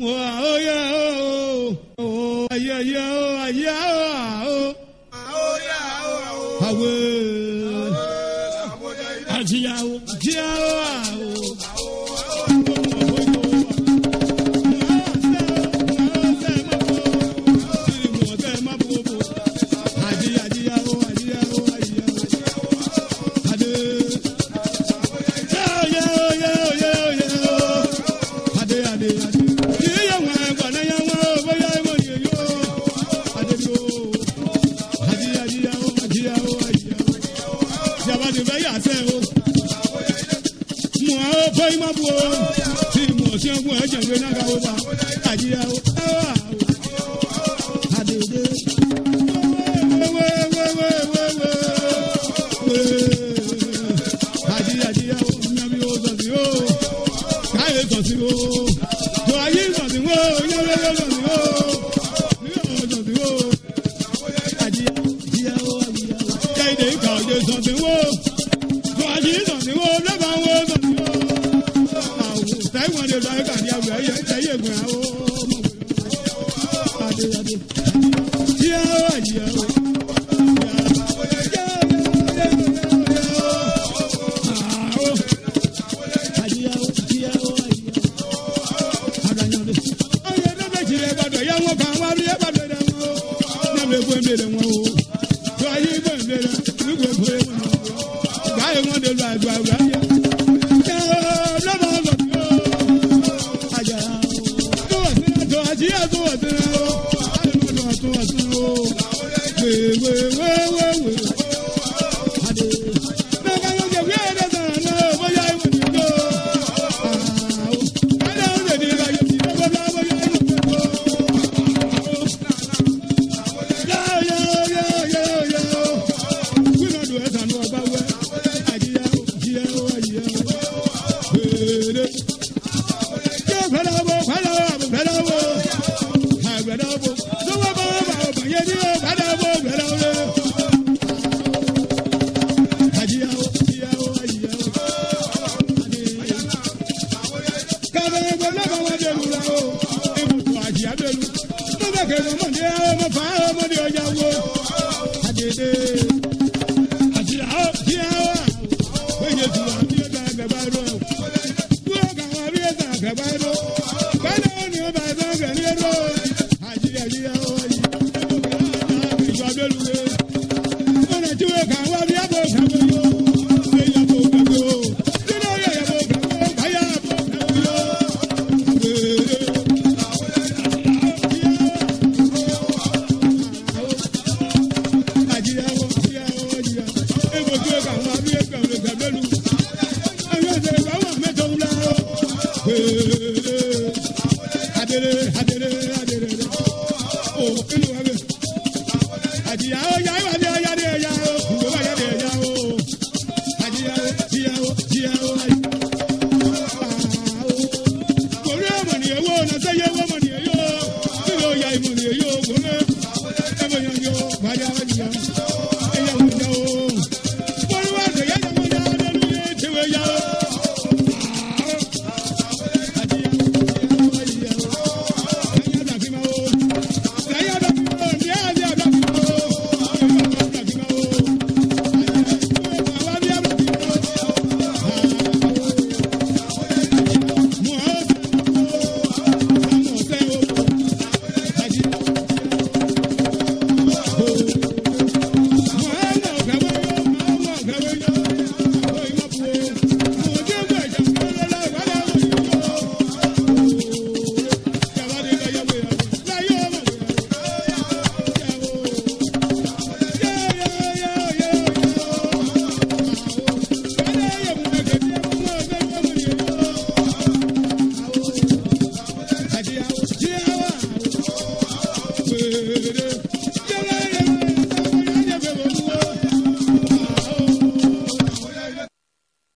Àwẹ̀ àjíyàwó àjíyàwó àwọ̀. àtẹ o. Mo á fẹ́ ìmọ̀ bu o. Tí mo ṣe ń gun ẹ̀jẹ̀ gbé náà ká o bá. Àjíyá o. Ẹ olóba wo àwò táwọn lè lọ ẹgbà ní àwò ẹyẹ ẹyẹ gbọn àwò àdéhàdé tí a wà yìí àwò. Thank you báyìí wọ́n lè lu àgbà àgbà yẹ. ṣé o ló bá wọ̀ sí o? àjà tó wà sí náà tó àjíyà tó wà sí náà o. àyè wọ́n tó wà sí náà o. wéwéwéwé. Hey, Thank you. Good.